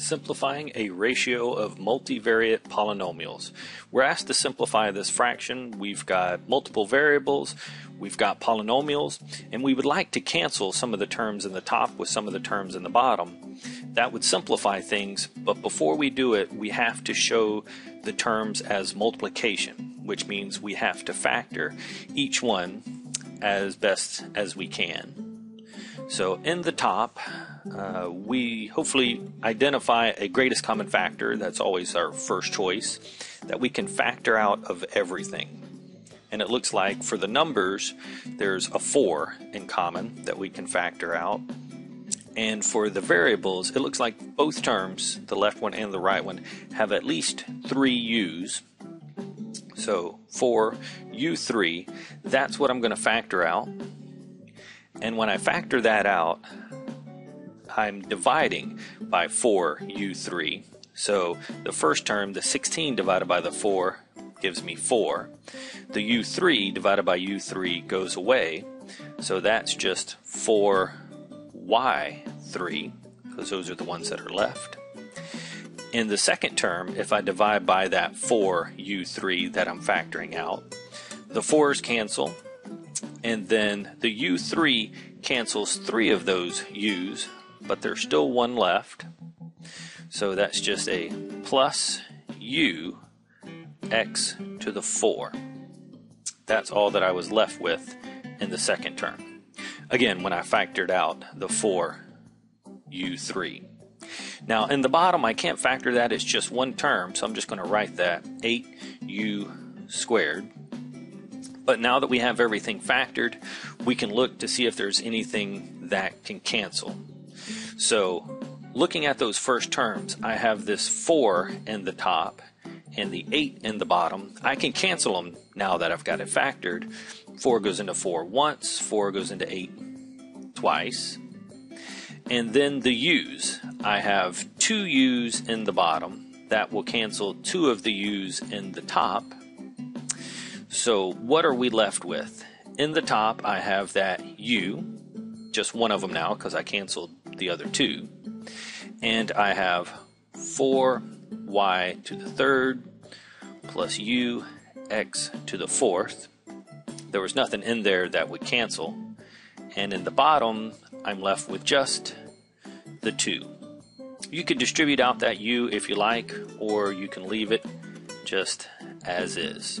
simplifying a ratio of multivariate polynomials. We're asked to simplify this fraction. We've got multiple variables, we've got polynomials, and we would like to cancel some of the terms in the top with some of the terms in the bottom. That would simplify things, but before we do it, we have to show the terms as multiplication, which means we have to factor each one as best as we can. So in the top, uh, we hopefully identify a greatest common factor. That's always our first choice that we can factor out of everything. And it looks like for the numbers, there's a 4 in common that we can factor out. And for the variables, it looks like both terms, the left one and the right one, have at least three u's. So for u3, that's what I'm going to factor out. And when I factor that out, I'm dividing by 4u3. So the first term, the 16 divided by the 4, gives me 4. The u3 divided by u3 goes away. So that's just 4y3, because those are the ones that are left. In the second term, if I divide by that 4u3 that I'm factoring out, the 4's cancel, and then the U3 cancels three of those U's, but there's still one left. So that's just a plus U x to the 4. That's all that I was left with in the second term. Again, when I factored out the 4 U3. Now, in the bottom, I can't factor that. It's just one term, so I'm just going to write that 8u squared but now that we have everything factored, we can look to see if there's anything that can cancel. So looking at those first terms, I have this 4 in the top and the 8 in the bottom. I can cancel them now that I've got it factored. 4 goes into 4 once, 4 goes into 8 twice. And then the U's. I have two U's in the bottom. That will cancel two of the U's in the top. So what are we left with? In the top, I have that u, just one of them now because I canceled the other two. And I have 4y to the third plus u x to the fourth. There was nothing in there that would cancel. And in the bottom, I'm left with just the 2. You can distribute out that u if you like, or you can leave it just as is.